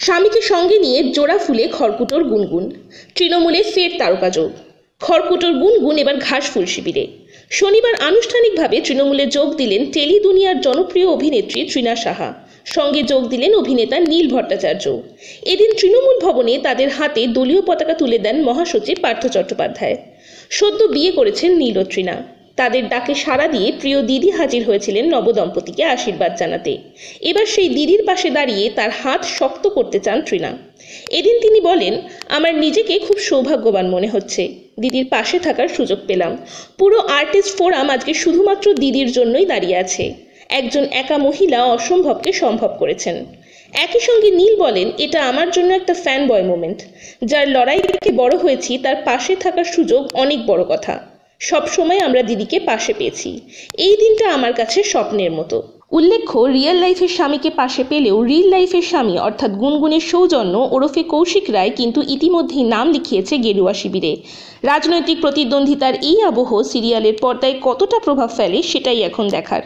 স্বামীকে সঙ্গে নিয়ে জোড়া ফুলে খড়কুটোর গুনগুন। তৃণমূলে ফের তারকাযোগ খড়কুটোর গুনগুন এবার ঘাসফুল শিবিরে। শনিবার আনুষ্ঠানিকভাবে তৃণমূলে যোগ দিলেন টেলি দুনিয়ার জনপ্রিয় অভিনেত্রী তৃণা সাহা। সঙ্গে যোগ দিলেন অভিনেতা নীল ভট্টাচার্য। এদিন তৃণমূল ভবনে তাদের হাতে দলীয় পতাকা তুলে দেন মহাসচিব পার্থ চট্টোপাধ্যায়। সদ্য বিয়ে করেছেন নীল ও তৃণা। তাদের ডাকে সাড়া দিয়ে প্রিয় দিদি হাজির হয়েছিলেন নবদম্পতিকে আশীর্বাদ জানাতে। এবার সেই দিদির পাশে দাঁড়িয়ে তার হাত শক্ত করতে চান তৃণা। এদিন তিনি বলেন, আমার নিজেকে খুব সৌভাগ্যবান মনে হচ্ছে। দিদির পাশে থাকার সুযোগ পেলাম। পুরো আর্টিস্ট ফোরাম আজকে শুধুমাত্র দিদির জন্যই দাঁড়িয়ে আছে। একজন একা মহিলা অসম্ভবকে সম্ভব করেছেন। একই সঙ্গে নীল বলেন, এটা আমার জন্য একটা ফ্যান বয় মোমেন্ট। যার লড়াই থেকে বড় হয়েছি, তার পাশে থাকার সুযোগ অনেক বড় কথা। সব সময় আমরা দিদিকে পাশে পেয়েছি। এই দিনটা আমার কাছে স্বপ্নের মতো। উল্লেখ্য রিয়েল লাইফের স্বামীকে পাশে পেলেও রিল লাইফের স্বামী, অর্থাৎ গুনগুনের সৌজন্য, ওরফে কৌশিক রায় কিন্তু ইতিমধ্যেই নাম লিখিয়েছে গেরুয়া শিবিরে। রাজনৈতিক প্রতিদ্বন্দ্বিতার এই আবহ সিরিয়ালের পর্দায় কতটা প্রভাব ফেলে সেটাই এখন দেখার।